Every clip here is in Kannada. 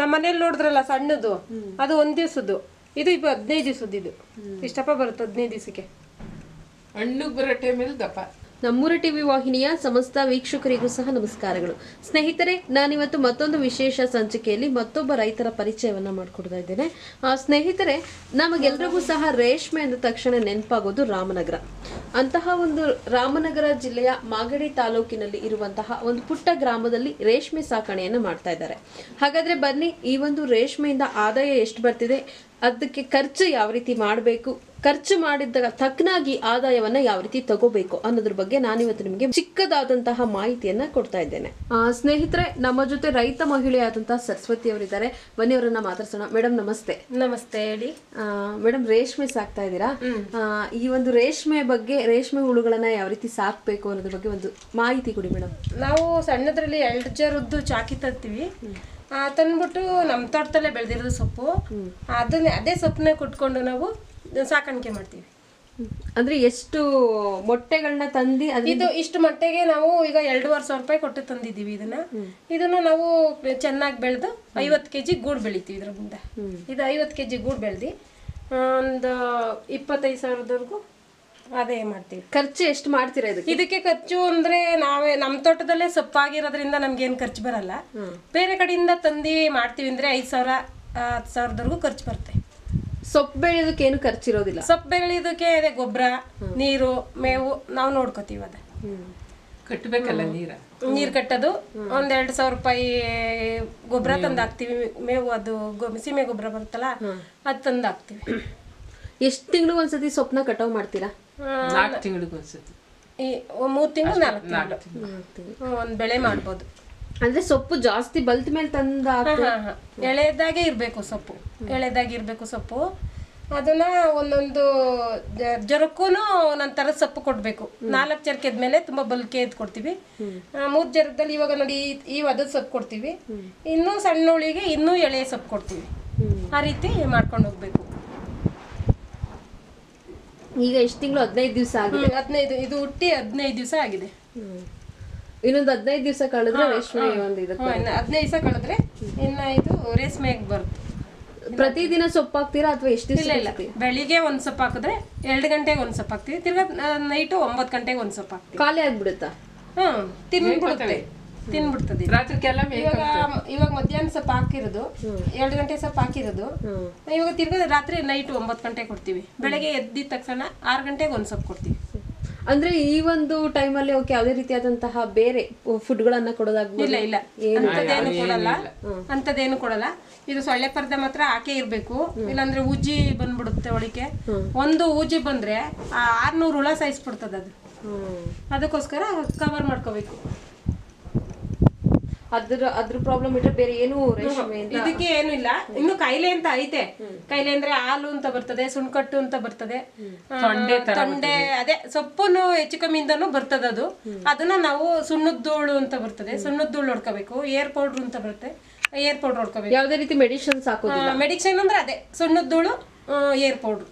ನಮ್ಮ ಮನೇಲಿ ನೋಡಿದ್ರಲ್ಲ ಸಣ್ಣದು ಅದು ಒಂದ್ ದಿವಸದ್ದು ಇದು ಇಪ್ಪ ಹದಿನೈದು ದಿವಸದ್ದು ಇದು ಇಷ್ಟಪ್ಪ ಬರುತ್ತೆ ಹದಿನೈದು ದಿವಸಕ್ಕೆ. ಹಣ್ಣು ಬರೋ ಟೈಮಲ್ಲಿ ದಪ್ಪ. ನಮ್ಮೂರ ಟಿವಿ ವಾಹಿನಿಯ ಸಮಸ್ತ ವೀಕ್ಷಕರಿಗೂ ಸಹ ನಮಸ್ಕಾರಗಳು. ಸ್ನೇಹಿತರೆ ನಾನಿವತ್ತು ಮತ್ತೊಂದು ವಿಶೇಷ ಸಂಚಿಕೆಯಲ್ಲಿ ಮತ್ತೊಬ್ಬ ರೈತರ ಪರಿಚಯವನ್ನ ಮಾಡಿಕೊಡ್ತಾ ಇದ್ದೇನೆ. ಆ, ಸ್ನೇಹಿತರೆ ನಮಗೆಲ್ರಿಗೂ ಸಹ ರೇಷ್ಮೆ ಅಂದ ತಕ್ಷಣ ನೆನಪಾಗೋದು ರಾಮನಗರ. ಅಂತಹ ಒಂದು ರಾಮನಗರ ಜಿಲ್ಲೆಯ ಮಾಗಡಿ ತಾಲೂಕಿನಲ್ಲಿ ಇರುವಂತಹ ಒಂದು ಪುಟ್ಟ ಗ್ರಾಮದಲ್ಲಿ ರೇಷ್ಮೆ ಸಾಕಣೆಯನ್ನು ಮಾಡ್ತಾ ಇದ್ದಾರೆ. ಹಾಗಾದ್ರೆ ಬನ್ನಿ ಈ ಒಂದು ರೇಷ್ಮೆಯಿಂದ ಆದಾಯ ಎಷ್ಟು ಬರ್ತಿದೆ? ಅದಕ್ಕೆ ಖರ್ಚು ಯಾವ ರೀತಿ ಮಾಡಬೇಕು? ಖರ್ಚು ಮಾಡಿದಾಗ ತಕ್ಕನಾಗಿ ಆದಾಯವನ್ನ ಯಾವ ರೀತಿ ತಗೋಬೇಕು ಅನ್ನೋದ್ರ ಬಗ್ಗೆ ನಾನಿವತ್ತು ನಿಮಗೆ ಚಿಕ್ಕದಾದಂತಹ ಮಾಹಿತಿಯನ್ನ ಕೊಡ್ತಾ ಇದ್ದೇನೆ. ಆ, ಸ್ನೇಹಿತರೆ ನಮ್ಮ ಜೊತೆ ರೈತ ಮಹಿಳೆಯಾದಂತಹ ಸರಸ್ವತಿ ಅವರಿದ್ದಾರೆ. ಬನ್ನಿ ಅವರನ್ನ ಮಾತಾಡ್ಸೋಣ. ಮೇಡಮ್ ನಮಸ್ತೆ. ನಮಸ್ತೆ ಹೇಳಿ. ಮೇಡಮ್ ರೇಷ್ಮೆ ಸಾಕ್ತಾ ಇದ್ದೀರಾ? ಆ, ಈ ಒಂದು ರೇಷ್ಮೆ ಬಗ್ಗೆ ರೇಷ್ಮೆ ಹುಳುಗಳನ್ನ ಯಾವ ರೀತಿ ಸಾಕ್ಬೇಕು ಅನ್ನೋದ್ರ ಬಗ್ಗೆ ಒಂದು ಮಾಹಿತಿ ಕೊಡಿ ಮೇಡಮ್ ನಾವು ಸಣ್ಣದ್ರಲ್ಲಿ ಎಲ್ಡ್ ಜರದ್ದು ಚಾಕಿ ತರ್ತೀವಿ. ತಂದ್ಬಿಟ್ಟು ನಮ್ಮ ತೋಟದಲ್ಲೇ ಬೆಳೆದಿರೋದು ಸೊಪ್ಪು. ಅದನ್ನೇ ಅದೇ ಸೊಪ್ಪನ್ನೇ ಕುಟ್ಕೊಂಡು ನಾವು ಸಾಕಾಣಿಕೆ ಮಾಡ್ತೀವಿ. ಅಂದ್ರೆ ಎಷ್ಟು ಮೊಟ್ಟೆಗಳನ್ನ ತಂದಿ ಇದು ಇಷ್ಟು ಮೊಟ್ಟೆಗೆ ನಾವು ಈಗ ಎರಡೂವರೆ ಸಾವಿರ ರೂಪಾಯಿ ಕೊಟ್ಟು ತಂದಿದ್ದೀವಿ ಇದನ್ನ. ಇದನ್ನ ನಾವು ಚೆನ್ನಾಗಿ ಬೆಳೆದು ಐವತ್ತು ಕೆಜಿ ಗೂಡು ಬೆಳಿತೀವಿ ಇದ್ರ ಮುಂದೆ. ಇದು ಐವತ್ತು ಕೆಜಿ ಗೂಡು ಬೆಳೆದು ಒಂದು ಇಪ್ಪತ್ತೈದು ಸಾವಿರದವರೆಗೂ ಅದೇ ಮಾಡ್ತೀವಿ. ಖರ್ಚು ಎಷ್ಟು ಮಾಡ್ತೀರಾ ಇದಕ್ಕೆ? ಇದಕ್ಕೆ ಖರ್ಚು ಅಂದ್ರೆ ನಾವೇ ನಮ್ಮ ತೋಟದಲ್ಲೇ ಸೊಪ್ಪಾಗಿರೋದ್ರಿಂದ ನಮ್ಗೇನು ಖರ್ಚು ಬರಲ್ಲ. ಬೇರೆ ಕಡೆಯಿಂದ ತಂದು ಮಾಡ್ತೀವಿ ಅಂದ್ರೆ ಐದು ಸಾವಿರ ಹತ್ತು ಸಾವಿರದವರೆಗೂ ಖರ್ಚು ಬರುತ್ತೆ. ಸೊಪ್ಪು ಬೆಳೆಯೋದಕ್ಕೆ ಏನು ಖರ್ಚಿರೋದಿಲ್ಲ? ಸೊಪ್ಪು ಬೆಳೆಯೋದಕ್ಕೆ ಅದೇ ಗೊಬ್ಬರ ನೀರು ಮೇವು ನಾವು ನೋಡ್ಕೋತೀವಿ ಅದ. ಕಟ್ಟಬೇಕಲ್ಲ ನೀರ? ನೀರು ಕಟ್ಟೋದು ಒಂದೆರಡು ಸಾವಿರ ರೂಪಾಯಿ ಗೊಬ್ಬರ ತಂದು ಹಾಕ್ತಿವಿ ಮೇವು ಅದು ಗೊ- ಸೀಮೆ ಗೊಬ್ಬರ ಬರುತ್ತಲ್ಲ ಅದು ತಂದು ಹಾಕ್ತಿವಿ ಎಷ್ಟು ತಿಂಗಳು ಒಂದ್ಸತಿ ಸೊಪ್ಪನ್ನ ಕಟಾವು ಮಾಡ್ತೀರಾ? ನಾಲ್ಕು ತಿಂಗಳಿಗೊಂದ್ಸತಿ ಈ ಮೂರು ತಿಂಗಳು ನಾಲ್ಕು ತಿಂಗಳು. ಒಂದು ಬೆಳೆ ಮಾಡ್ಬೋದು. ಅಂದ್ರೆ ಸೊಪ್ಪು ಜಾಸ್ತಿ ಬಲ್ತ್ ಮೇಲೆ ತಂದ ಹಾ, ಹಾ, ಹಾ. ಎಳೆದಾಗೆ ಇರಬೇಕು ಸೊಪ್ಪು. ಎಳೆದಾಗೆ ಇರಬೇಕು ಸೊಪ್ಪು. ಅದನ್ನ ಒಂದೊಂದು ಜರಕ್ಕೂ ಒಂದೊಂದು ಥರದ ಸೊಪ್ಪು ಕೊಡಬೇಕು. ನಾಲ್ಕು ಜರಕ್ಕೆ ಮೇಲೆ ತುಂಬಾ ಬಲ್ಕೆ ಎದ್ದು ಕೊಡ್ತೀವಿ. ಮೂರ್ ಜರದಲ್ಲಿ ಇವಾಗ ನೋಡಿ ಈ- ಈ ವದದ ಸೊಪ್ಪು ಕೊಡ್ತೀವಿ. ಇನ್ನೂ ಸಣ್ಣ ಹುಳಿಗೆ ಇನ್ನೂ ಎಳೆ ಸೊಪ್ಪು ಕೊಡ್ತೀವಿ. ಆ ರೀತಿ ಮಾಡ್ಕೊಂಡು ಹೋಗ್ಬೇಕು. ಈಗ ಎಷ್ಟು ತಿಂಗಳು ಹದಿನೈದು ದಿವಸ ಆಗಿದೆ. ಹದಿನೈದು ಇದು ಹುಟ್ಟಿ ಹದಿನೈದು ದಿವಸ ಆಗಿದೆ. ಇನ್ನೊಂದು ಹದಿನೈದು ದಿವಸ ಕಳೆದ್ರೆ ರೇಷ್ಮೆ ಒಂದು ಇದು ಹದಿನೈದು ದಿವಸ ಕಳೆದ್ರೆ ಇನ್ನ ಇದು ರೇಷ್ಮೆಗೆ ಬರುತ್ತೆ. ಪ್ರತಿದಿನ ಸೊಪ್ಪು ಹಾಕ್ತೀರಾ ಅಥವಾ ಎಷ್ಟು ದಿವಸ ಇಲ್ಲ ಇಲ್ಲ. ಬೆಳಿಗ್ಗೆ ಒಂದು ಸೊಪ್ಪು ಹಾಕಿದ್ರೆ ಎರಡು ಗಂಟೆಗೆ ಒಂದು ಸೊಪ್ಪು ಹಾಕ್ತೀವಿ. ತಿರ್ಗಾ ನೈಟು ಒಂಬತ್ತು ಗಂಟೆಗೆ ಒಂದು ಸೊಪ್ಪು ಹಾಕ್ತೀವಿ. ಖಾಲಿ ಆಗ್ಬಿಡುತ್ತಾ? ಹ್ಞೂ ತಿನ್ಬಿಡುತ್ತೆ. ತಿನ್ಬಿಡ್ತದೆ. ರಾತ್ರಿಗೆಲ್ಲ ಇವಾಗ ಇವಾಗ ಮಧ್ಯಾಹ್ನ ಸ್ವಲ್ಪ ಹಾಕಿರೋದು ಎರಡು ಗಂಟೆ ಸ್ವಲ್ಪ ಹಾಕಿರೋದು. ಇವಾಗ ತಿರ್ಗದ ರಾತ್ರಿ ನೈಟ್ ಒಂಬತ್ತು ಗಂಟೆಗೆ ಕೊಡ್ತೀವಿ. ಬೆಳಗ್ಗೆ ಎದ್ದಿದ ತಕ್ಷಣ ಆರು ಗಂಟೆಗೆ ಒಂದ್ ಸ್ವಲ್ಪ ಕೊಡ್ತೀವಿ. ಅಂದ್ರೆ ಈ ಒಂದು ಟೈಮ್ ಅಲ್ಲಿ ಅವಕ್ಕೆ ಯಾವುದೇ ರೀತಿಯಾದಂತಹ ಬೇರೆ ಫುಡ್ಗಳನ್ನ ಕೊಡೋದಾಗ್ಬೋದು? ಇಲ್ಲ ಇಲ್ಲ. ಅಂತದೇನು ಕೊಡಲ್ಲ. ಅಂತದೇನು ಕೊಡಲ್ಲ. ಇದು ಸೊಳ್ಳೆ ಪರ್ದೆ ಮಾತ್ರ ಹಾಕೇ ಇರ್ಬೇಕು. ಇಲ್ಲಾಂದ್ರೆ ಉಜ್ಜಿ ಬಂದ್ಬಿಡುತ್ತೆ ಒಳಕ್ಕೆ ಒಂದು ಉಜ್ಜಿ ಬಂದ್ರೆ ಆರ್ನೂರು ಹುಳ ಸಾಯಿಸ್ಬಿಡ್ತದ ಅದು. ಅದಕ್ಕೋಸ್ಕರ ಕವರ್ ಮಾಡ್ಕೋಬೇಕು. ಅದ್ರ ಅದ್ರ ಪ್ರಾಬ್ಲಮ್ ಇಟ್ರೆ ಬೇರೆ ಏನು ರೇಷ್ಮೆ ಇದಕ್ಕೆ ಏನು ಇಲ್ಲ. ಇನ್ನು ಕಾಯಿಲೆ ಅಂತ ಐತೆ. ಕಾಯಿಲೆ ಅಂದ್ರೆ ಹಾಲು ಅಂತ ಬರ್ತದೆ ಸುಣ್ಕಟ್ಟು ಅಂತ ಬರ್ತದೆ. ತೊಂಡೆ ಅದೇ ಸೊಪ್ಪುನು ಹೆಚ್ಚು ಕಮ್ಮಿಯಿಂದನು ಬರ್ತದೆ ಅದು. ಅದನ್ನ ನಾವು ಸುಣ್ಣದ್ದೋಳು ಅಂತ ಬರ್ತದೆ. ಸುಣ್ಣದ್ದೋಳು ನೋಡ್ಕೋಬೇಕು ಹೊಡ್ಕೋಬೇಕು. ಏರ್ ಪೌಡ್ರ್ ಅಂತ ಬರುತ್ತೆ. ಏರ್ ಪೌಡ್ರ್ ನೋಡ್ಕೋಬೇಕು ಯಾವ್ದೇ ರೀತಿ ಮೆಡಿಸಿನ್ ಹಾಕೋದು ಮೆಡಿಸಿನ್ ಅಂದ್ರೆ ಅದೇ ಸುಣ್ಣದ್ದೋಳು ಏರ್ ಪೌಡ್ರ್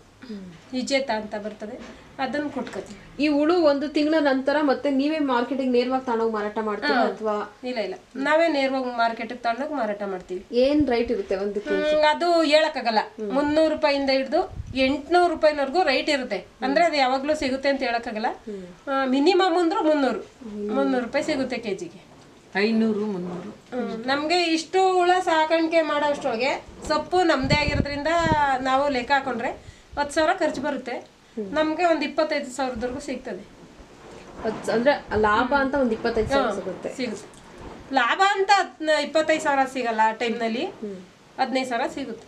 ಇಜೇತ ಅಂತ ಬರ್ತದೆ. ಅದನ್ನ ಕೊಟ್ಕೋತೀವಿ ಈ ಹುಳು ಒಂದು ತಿಂಗಳ ನಂತರ ಮತ್ತೆ ನೀವೇ ಮಾರ್ಕೆಟಿಗೆ ನೇರವಾಗಿ ತಗೊಂಡೋಗಿ ಮಾರಾಟ ಮಾಡ್ತೀವಿ ಅಥವಾ? ಇಲ್ಲ ಇಲ್ಲ. ನಾವೇ ನೇರವಾಗಿ ಮಾರ್ಕೆಟಿಗೆ ತಗೊಂಡೋಗಿ ಮಾರಾಟ ಮಾಡ್ತೀವಿ. ಏನ್ ರೈಟ್ ಇರುತ್ತೆ ಒಂದು ಹ್ಮ್, ಅದು ಹೇಳಕ್ಕಾಗಲ್ಲ. ಮುನ್ನೂರು ರೂಪಾಯಿಂದ ಹಿಡಿದು ಎಂಟ್ನೂರು ರೂಪಾಯಿನವರೆಗೂ ರೈಟ್ ಇರುತ್ತೆ. ಅಂದ್ರೆ ಅದು ಯಾವಾಗ್ಲೂ ಸಿಗುತ್ತೆ ಅಂತ ಹೇಳಕ್ಕಾಗಲ್ಲ. ಮಿನಿಮಮ್ ಅಂದ್ರೆ ಮುನ್ನೂರು. ಮುನ್ನೂರು ರೂಪಾಯಿ ಸಿಗುತ್ತೆ ಕೆಜಿಗೆ. ಐನೂರು ಮುನ್ನೂರು. ನಮ್ಗೆ ಇಷ್ಟು ಹುಳ ಸಾಕಾಣಿಕೆ ಮಾಡೋ ಅಷ್ಟೊಳಗೆ ಸೊಪ್ಪು ನಮ್ಮದೇ ಆಗಿರೋದ್ರಿಂದ ನಾವು ಲೆಕ್ಕ ಹಾಕೊಂಡ್ರೆ ಹತ್ತು ಸಾವಿರ ಖರ್ಚು ಬರುತ್ತೆ. ನಮ್ಗೆ ಒಂದು ಇಪ್ಪತ್ತೈದು ಸಾವಿರದವರೆಗೂ ಸಿಗ್ತದೆ. ಅದ್- ಅಂದ್ರೆ ಲಾಭ ಅಂತ ಒಂದು ಇಪ್ಪತ್ತೈದು ಸಾವಿರ ಸಿಗುತ್ತೆ. ಸಿಗುತ್ತೆ. ಲಾಭ ಅಂತ ಇಪ್ಪತ್ತೈದು ಸಾವಿರ ಸಿಗಲ್ಲ ಆ ಟೈಮ್ನಲ್ಲಿ ಹದಿನೈದು ಸಾವಿರ ಸಿಗುತ್ತೆ.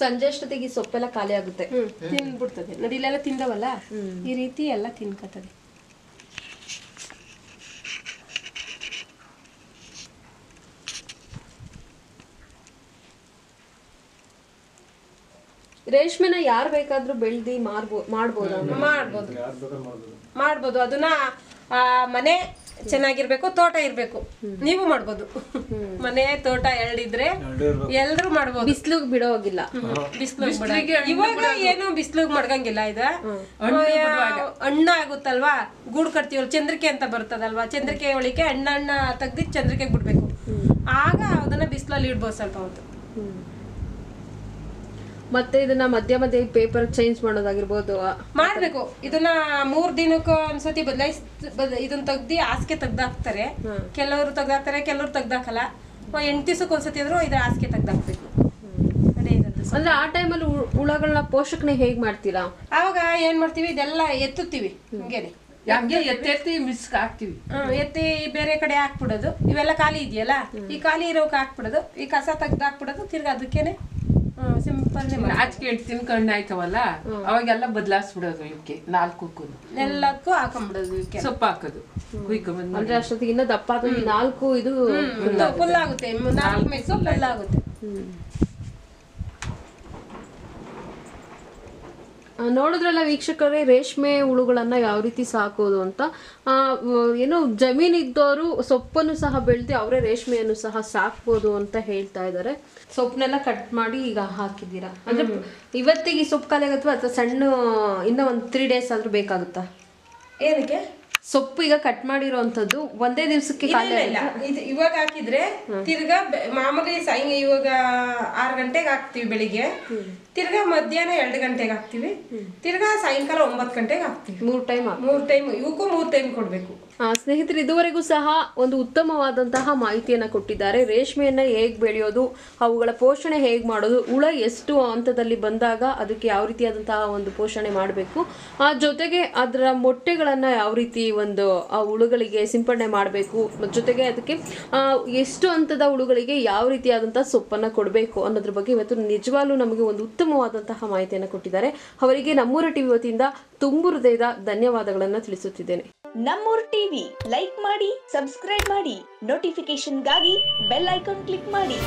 ಸಂಜೆ ಅಷ್ಟೊತ್ತಿಗೆ ಈ ಸೊಪ್ಪೆಲ್ಲ ಖಾಲಿ ಆಗುತ್ತೆ. ಹ್ಮ್ ತಿನ್ಬಿಡ್ತದೆ. ನೋಡಿ ಇಲ್ಲೆಲ್ಲ ತಿಂದವಲ್ಲ? ಈ ರೀತಿ ಎಲ್ಲ ತಿನ್ಕತದೆ. ರೇಷ್ಮೆನ ಯಾರ್ ಬೇಕಾದ್ರೂ ಬೆಳ್ದಿ ಮಾರ್ಬೋ ಮಾಡ್ಬೋದು. ಮಾಡ್ಬೋದು. ಮಾಡ್ಬೋದು. ಅದನ್ನ ಆ, ಮನೆ ಚೆನ್ನಾಗಿರ್ಬೇಕು ತೋಟ ಇರ್ಬೇಕು. ನೀವು ಮಾಡ್ಬೋದು. ಮನೆ ತೋಟ ಎರಡಿದ್ರೆ ಎಲ್ರು ಮಾಡ್ಬೋದು. ಬಿಸಿಲು ಬಿಡೋಗಿಲ್ಲ. ಬಿಸಿಲು ಇವಾಗ ಏನು ಬಿಸಿಲು ಮಡ್ಗಂಗಿಲ್ಲ ಇದ. ಅಣ್ಣ ಆಗುತ್ತಲ್ವಾ? ಗೂಡು ಕಟ್ತೀವಲ್ಲ ಚಂದ್ರಿಕೆ ಅಂತ ಬರ್ತದಲ್ವಾ? ಚಂದ್ರಿಕೆ ಒಳಿಕೆ ಅಣ್ಣ ಅಣ್ಣ ತೆಗ್ದಿ ಚಂದ್ರಿಕೆಗೆ ಬಿಡ್ಬೇಕು. ಆಗ ಅದನ್ನ ಬಿಸ್ಲಲ್ಲಿ ಇಡ್ಬೋದು ಸ್ವಲ್ಪ ಹೊತ್ತು. ಮತ್ತೆ ಇದನ್ನ ಮಧ್ಯ ಮಧ್ಯ ಪೇಪರ್ ಚೇಂಜ್ ಮಾಡೋದಾಗಿರ್ಬೋದು. ಮಾಡ್ಬೇಕು. ಇದನ್ನ ಮೂರ್ ದಿನಕ್ಕೆ ಒಂದ್ಸತಿ ಬದಲಾಯಿಸ್ ಇದನ್ನ ತೆಗ್ದಿ ಹಾಸಿಗೆ ತೆಗ್ದಾಕ್ತಾರೆ. ಕೆಲವರು ತೆಗ್ದಾಕ್ತಾರೆ ಕೆಲವರು ತೆಗ್ದಾಕಲ್ಲ. ಎಂಟು ದಿವ್ಸಕ್ಕೆ ಒಂದ್ಸತಿ ಆದ್ರೂ ಇದ್ರ ಹಾಸಿಗೆ ತೆಗ್ದಾಕ್ಬೇಕು. ಅದೇ ಅಂದ್ರೆ ಆ ಟೈಮಲ್ಲಿ ಹುಳಗಳನ್ನ ಪೋಷಕನೇ ಹೇಗ್ ಮಾಡ್ತೀರಾ? ಅವಾಗ ಏನ್ ಮಾಡ್ತೀವಿ? ಇದೆಲ್ಲ ಎತ್ತುತ್ತೀವಿ. ಹಿಂಗೇನೆ. ಹಂಗೆ ಎತ್ತೆತ್ತಿ ಮಿಸ್ಕ್ ಹಾಕ್ತಿವಿ. ಎತ್ತಿ ಬೇರೆ ಕಡೆ ಹಾಕ್ಬಿಡೋದು. ಇವೆಲ್ಲ ಖಾಲಿ ಇದೆಯಲ್ಲ? ಈ ಖಾಲಿ ಇರೋಕೆ ಹಾಕ್ಬಿಡೋದು. ಈ ಕಸ ತೆಗ್ದು ಹಾಕ್ಬಿಡೋದು ತಿರ್ಗಾ ಅದಕ್ಕೇನೆ ಸಿಂಪಲ್ ನಾಚಿಕೆ ಇಟ್ಟು ತಿನ್ಕೊಂಡು ಆಯ್ತವಲ್ಲ? ಅವಾಗೆಲ್ಲ ಬದಲಾಯಿಸ್ಬಿಡೋದು ಇವಕ್ಕೆ ನಾಲ್ಕು ಎಲ್ಲಕ್ಕೂ ಹಾಕೊಂಡ್ಬಿಡೋದು ಇವಕ್ಕೆ ಸೊಪ್ಪು ಹಾಕೋದು ಕುಯ್ಕೊಂಬಂದು ಅಂದ್ರೆ ಅಷ್ಟೊತ್ತಿಗೆ ಇನ್ನೂ ದಪ್ಪ ನಾಲ್ಕು ಇದು ಫುಲ್ ಆಗುತ್ತೆ. ನಾಲ್ಕು ಮೆಕ್ಸು ಫುಲ್ ಆಗುತ್ತೆ. ನೋಡಿದ್ರಲ್ಲ ವೀಕ್ಷಕರೇ ರೇಷ್ಮೆ ಹುಳುಗಳನ್ನ ಯಾವ ರೀತಿ ಸಾಕೋದು ಅಂತ. ಏನು ಜಮೀನ್ ಇದ್ದವರು ಸೊಪ್ಪನ್ನು ಸಹ ಬೆಳೆದು ಅವರೇ ರೇಷ್ಮೆಯನ್ನು ಸಹ ಸಾಕ್ಬೋದು ಅಂತ ಹೇಳ್ತಾ ಇದ್ದಾರೆ. ಸೊಪ್ಪನ್ನೆಲ್ಲ ಕಟ್ ಮಾಡಿ ಈಗ ಹಾಕಿದ್ದೀರಾ? ಅಂದ್ರೆ ಇವತ್ತಿಗೆ ಈ ಸೊಪ್ಪು ಕಾಲಿಗೆ ಅಥವಾ ಅಥವಾ ಸಣ್ಣ ಇನ್ನೂ ಒಂದು ತ್ರೀ ಡೇಸ್ ಆದ್ರೂ ಬೇಕಾಗುತ್ತಾ? ಏನಕ್ಕೆ? ಸೊಪ್ಪು ಈಗ ಕಟ್ ಮಾಡಿರೋಂಥದ್ದು ಒಂದೇ ದಿವಸಕ್ಕೆ ಖಾಲಿ ಇಲ್ಲ ಇದು ಇವಾಗ ಹಾಕಿದ್ರೆ ತಿರ್ಗಾ ಮಾಮೂಲಿ ಸಾಯಂ ಇವಾಗ ಆರು ಗಂಟೆಗೆ ಹಾಕ್ತಿವಿ ಬೆಳಿಗ್ಗೆ. ತಿರ್ಗಾ ಮಧ್ಯಾಹ್ನ ಎರಡು ಗಂಟೆಗೆ ಹಾಕ್ತಿವಿ. ತಿರ್ಗಾ ಸಾಯಂಕಾಲ ಒಂಬತ್ತು ಗಂಟೆಗೆ ಹಾಕ್ತಿವಿ. ಮೂರು ಟೈಮ್ ಮೂರ್ ಟೈಮ್ ಇವಕ್ಕೂ ಮೂರ್ ಟೈಮ್ ಕೊಡ್ಬೇಕು. ಸ್ನೇಹಿತರು ಇದುವರೆಗೂ ಸಹ ಒಂದು ಉತ್ತಮವಾದಂತಹ ಮಾಹಿತಿಯನ್ನು ಕೊಟ್ಟಿದ್ದಾರೆ. ರೇಷ್ಮೆಯನ್ನು ಹೇಗೆ ಬೆಳೆಯೋದು ಅವುಗಳ ಪೋಷಣೆ ಹೇಗೆ ಮಾಡೋದು ಹುಳ ಎಷ್ಟು ಹಂತದಲ್ಲಿ ಬಂದಾಗ ಅದಕ್ಕೆ ಯಾವ ರೀತಿಯಾದಂತಹ ಒಂದು ಪೋಷಣೆ ಮಾಡಬೇಕು ಆ ಜೊತೆಗೆ ಅದರ ಮೊಟ್ಟೆಗಳನ್ನು ಯಾವ ರೀತಿ ಒಂದು ಆ ಹುಳುಗಳಿಗೆ ಸಿಂಪಡಣೆ ಮಾಡಬೇಕು ಜೊತೆಗೆ ಅದಕ್ಕೆ ಎಷ್ಟು ಹಂತದ ಹುಳುಗಳಿಗೆ ಯಾವ ರೀತಿಯಾದಂತಹ ಸೊಪ್ಪನ್ನು ಕೊಡಬೇಕು ಅನ್ನೋದ್ರ ಬಗ್ಗೆ ಇವತ್ತು ನಿಜವಾಗ್ಲೂ ನಮಗೆ ಒಂದು ಉತ್ತಮವಾದಂತಹ ಮಾಹಿತಿಯನ್ನು ಕೊಟ್ಟಿದ್ದಾರೆ. ಅವರಿಗೆ ನಮ್ಮೂರ ಟಿವಿ ವತಿಯಿಂದ ತುಂಬು ಹೃದಯದ ಧನ್ಯವಾದಗಳನ್ನು ತಿಳಿಸುತ್ತಿದ್ದೇನೆ. ನಮ್ಮೂರ್ ಟಿವಿ ಲೈಕ್ ಮಾಡಿ, ಸಬ್ಸ್ಕ್ರೈಬ್ ಮಾಡಿ ನೋಟಿಫಿಕೇಶನ್ಗಾಗಿ ಬೆಲ್ ಐಕಾನ್ ಕ್ಲಿಕ್ ಮಾಡಿ.